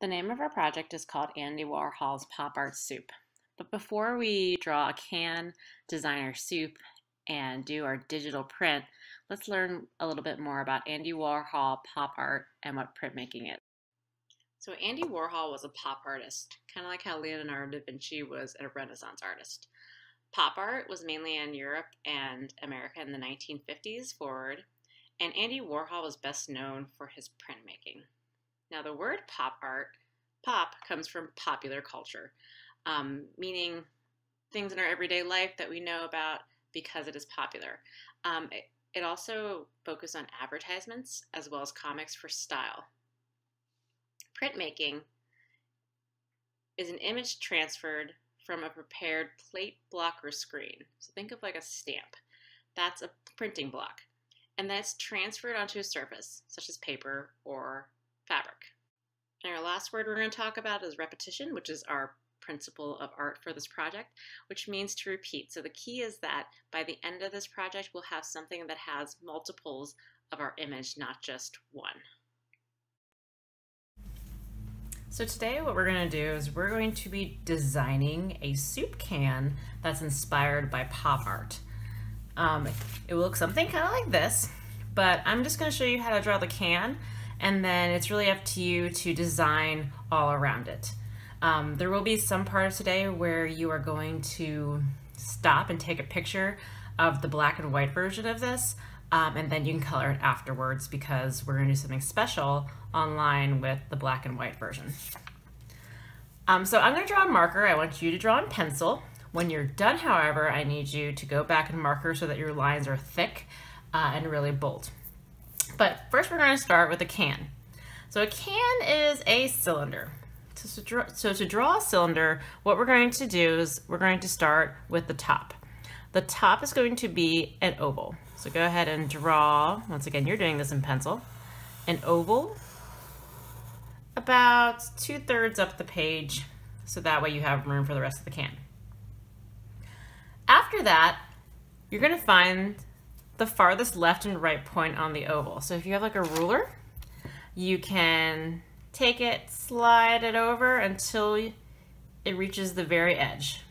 The name of our project is called Andy Warhol's Pop Art Soup. But before we draw a can, design our soup, and do our digital print, let's learn a little bit more about Andy Warhol pop art and what printmaking is. So Andy Warhol was a pop artist, kind of like how Leonardo da Vinci was a Renaissance artist. Pop art was mainly in Europe and America in the 1950s forward, and Andy Warhol was best known for his printmaking. Now, the word pop art, pop, comes from popular culture, um, meaning things in our everyday life that we know about because it is popular. Um, it, it also focused on advertisements as well as comics for style. Printmaking is an image transferred from a prepared plate, block, or screen. So think of like a stamp. That's a printing block. And that's transferred onto a surface, such as paper or. And our last word we're going to talk about is repetition, which is our principle of art for this project, which means to repeat. So the key is that by the end of this project, we'll have something that has multiples of our image, not just one. So today what we're going to do is we're going to be designing a soup can that's inspired by pop art. Um, it will look something kind of like this, but I'm just going to show you how to draw the can and then it's really up to you to design all around it. Um, there will be some part of today where you are going to stop and take a picture of the black and white version of this, um, and then you can color it afterwards because we're going to do something special online with the black and white version. Um, so I'm going to draw a marker. I want you to draw in pencil. When you're done, however, I need you to go back and marker so that your lines are thick uh, and really bold. But first we're going to start with a can. So a can is a cylinder. So to, draw, a cylinder, what we're going to do is we're going to start with the top. The top is going to be an oval. So go ahead and draw, once again, you're doing this in pencil, an oval about two thirds up the page so that way you have room for the rest of the can. After that, you're gonna find the farthest left and right point on the oval. So if you have like a ruler, you can take it, slide it over until it reaches the very edge.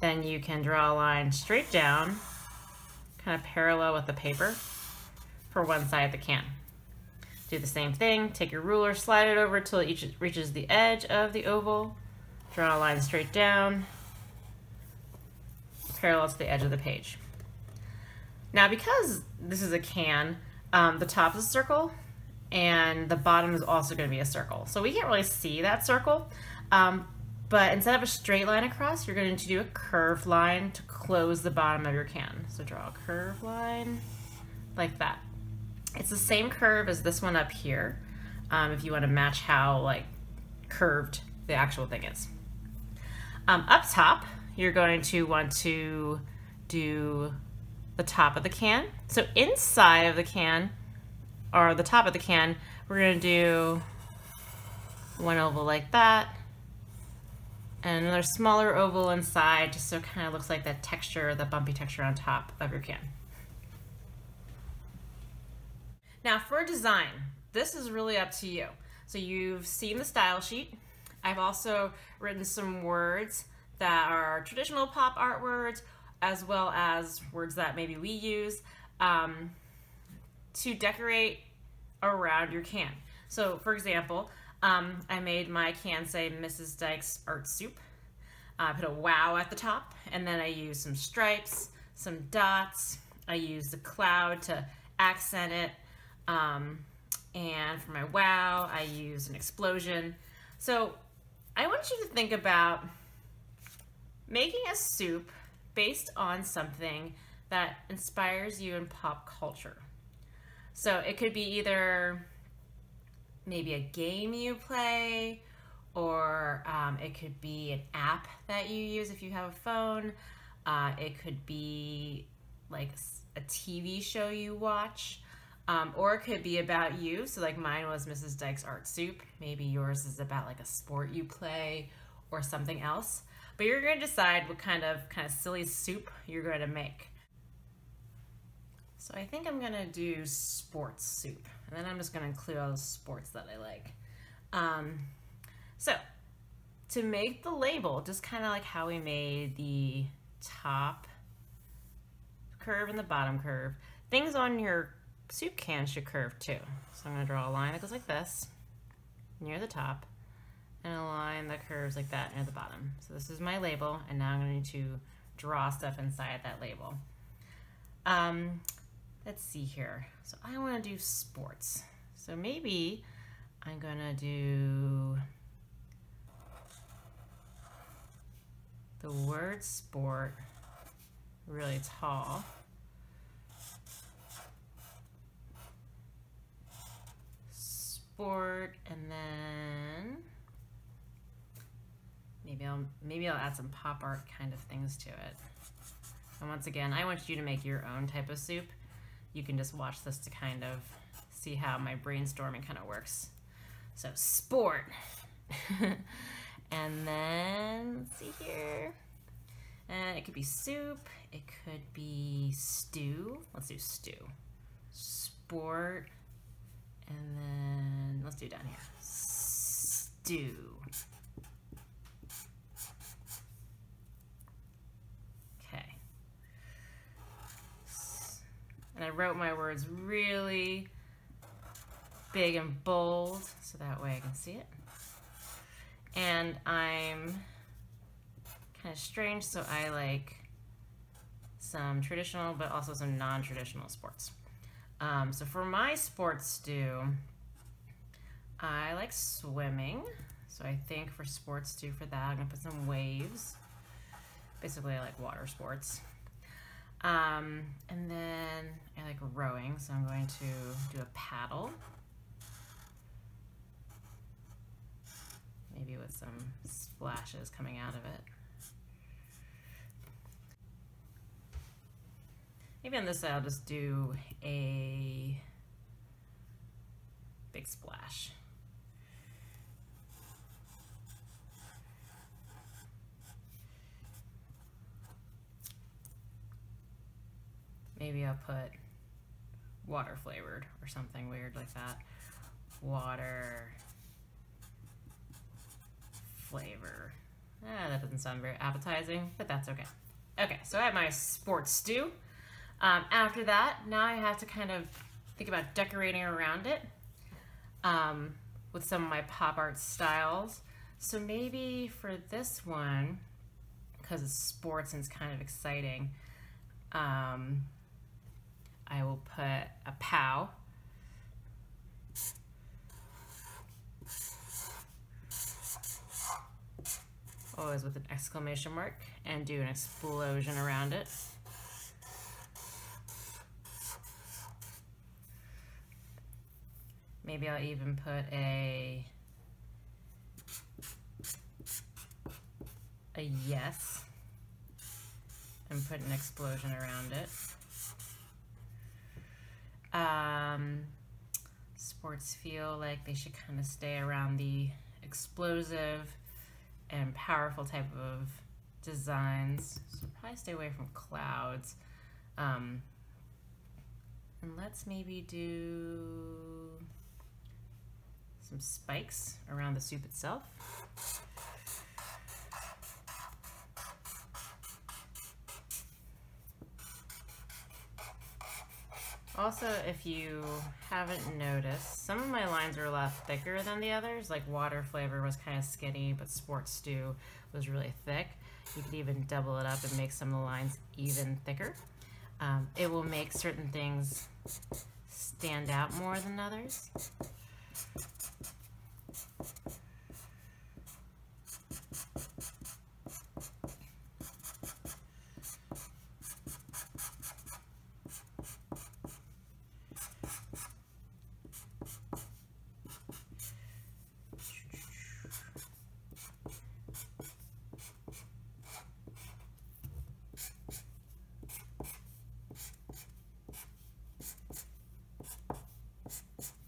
Then you can draw a line straight down, kind of parallel with the paper for one side of the can. Do the same thing, take your ruler, slide it over until it reaches the edge of the oval, draw a line straight down, parallel to the edge of the page. Now, because this is a can, um, the top is a circle and the bottom is also going to be a circle. So we can't really see that circle, um, but instead of a straight line across, you're going to do a curved line to close the bottom of your can. So draw a curved line like that. It's the same curve as this one up here, um, if you want to match how like curved the actual thing is. Um, up top, you're going to want to do the top of the can. So inside of the can, or the top of the can, we're gonna do one oval like that, and another smaller oval inside, just so it kind of looks like that texture, the bumpy texture on top of your can. Now for design, this is really up to you. So you've seen the style sheet. I've also written some words that are traditional pop art words as well as words that maybe we use um, to decorate around your can. So, for example, um, I made my can say Mrs. Dykes Art Soup. I put a wow at the top, and then I used some stripes, some dots. I used the cloud to accent it. Um, and for my wow, I used an explosion. So I want you to think about making a soup based on something that inspires you in pop culture. So it could be either maybe a game you play, or um, it could be an app that you use if you have a phone. Uh, it could be like a TV show you watch. Um, or it could be about you. So like mine was Mrs. Dykes Art Soup. Maybe yours is about like a sport you play or something else. But you're going to decide what kind of kind of silly soup you're going to make. So I think I'm going to do sports soup. And then I'm just going to include all the sports that I like. Um, So to make the label, just kind of like how we made the top curve and the bottom curve, things on your soup can should curve too. So I'm gonna draw a line that goes like this, near the top, and align the curves like that near the bottom. So this is my label, and now I'm need to draw stuff inside that label. Um, let's see here. So I wanna do sports. So maybe I'm gonna do the word sport really tall. Sport and then maybe I'll maybe I'll add some pop art kind of things to it. And once again, I want you to make your own type of soup. You can just watch this to kind of see how my brainstorming kind of works. So sport. and then, see here. And it could be soup. It could be stew. Let's do stew. Sport. And then, let's do down here. Stew. Okay. And I wrote my words really big and bold so that way I can see it. And I'm kind of strange, so I like some traditional but also some non-traditional sports. Um, so for my sports stew, I like swimming. So I think for sports stew for that, I'm gonna put some waves. Basically, I like water sports. Um, and then I like rowing, so I'm going to do a paddle. maybe with some splashes coming out of it. Maybe on this side I'll just do a big splash. Maybe I'll put water flavored or something weird like that. Water flavor. Ah, that doesn't sound very appetizing, but that's okay. Okay, so I have my sports stew. Um, after that, now I have to kind of think about decorating around it um, with some of my pop art styles. So maybe for this one, because it's sports and it's kind of exciting, um, will put a POW always with an exclamation mark, and do an explosion around it. Maybe I'll even put a a yes and put an explosion around it. Um, sports feel like they should kind of stay around the explosive and powerful type of designs. So probably stay away from clouds. Um, and let's maybe do some spikes around the soup itself. Also, if you haven't noticed, some of my lines are a lot thicker than the others. Like water flavor was kind of skinny, but sports stew was really thick. You could even double it up and make some of the lines even thicker. Um, it will make certain things stand out more than others.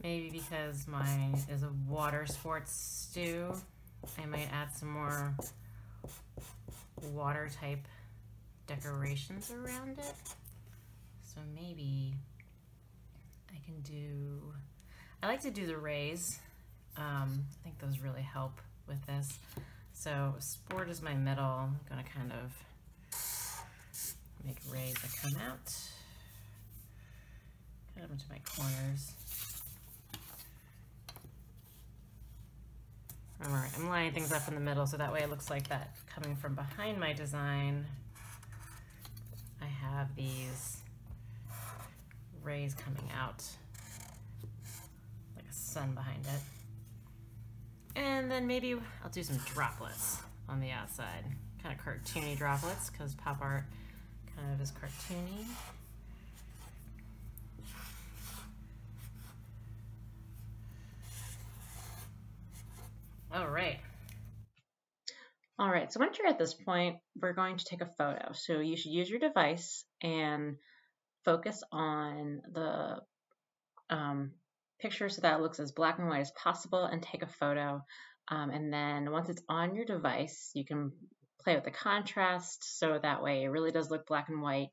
Maybe because mine is a water sports stew, I might add some more water type decorations around it. So maybe I can do, I like to do the rays Um, I think those really help with this. So sport is my middle. I'm gonna kind of make rays that come out. Them into my corners. I'm lining things up in the middle so that way it looks like that coming from behind my design. I have these rays coming out like a sun behind it. And then maybe I'll do some droplets on the outside. Kind of cartoony droplets because pop art kind of is cartoony. All right. All right, so once you're at this point, we're going to take a photo. So you should use your device and focus on the um, picture so that it looks as black and white as possible and take a photo. Um, and then once it's on your device, you can play with the contrast so that way it really does look black and white.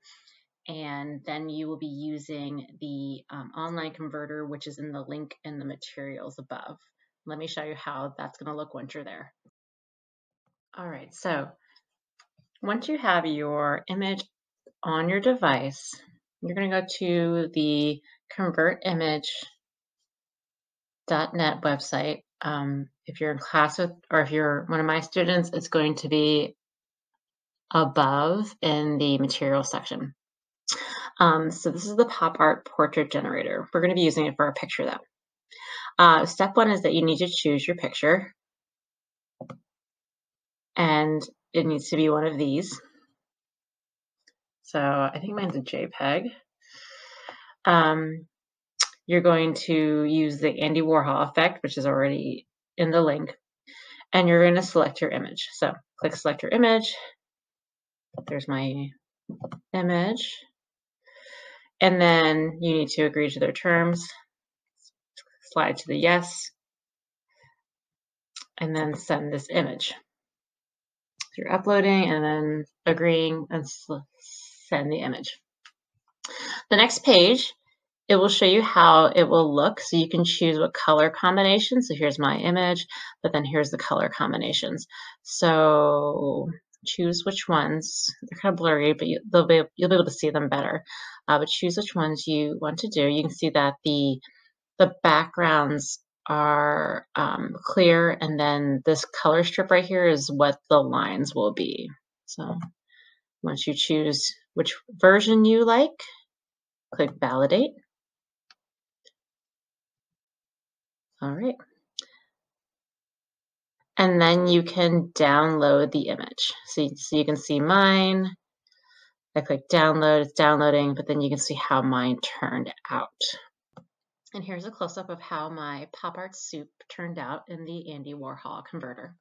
And then you will be using the um, online converter, which is in the link in the materials above. Let me show you how that's going to look once you're there. All right, so once you have your image on your device, you're going to go to the convert image .NET website. Um, if you're in class with, or if you're one of my students, it's going to be above in the material section. Um, so this is the pop art portrait generator. We're going to be using it for our picture though. Uh, step one is that you need to choose your picture. And it needs to be one of these. So I think mine's a JPEG. Um, you're going to use the Andy Warhol effect, which is already in the link, and you're going to select your image. So click select your image. There's my image. And then you need to agree to their terms. Slide to the yes. And then send this image. So you're uploading and then agreeing and send the image. The next page it will show you how it will look. So you can choose what color combination. So here's my image, but then here's the color combinations. So choose which ones. They're kind of blurry, but you, will be, you'll be able to see them better. Uh, but choose which ones you want to do. You can see that the, the backgrounds are um, clear, and then this color strip right here is what the lines will be. So once you choose which version you like, click validate. All right. And then you can download the image. So, so you can see mine. I click download, it's downloading, but then you can see how mine turned out. And here's a close-up of how my pop art soup turned out in the Andy Warhol converter.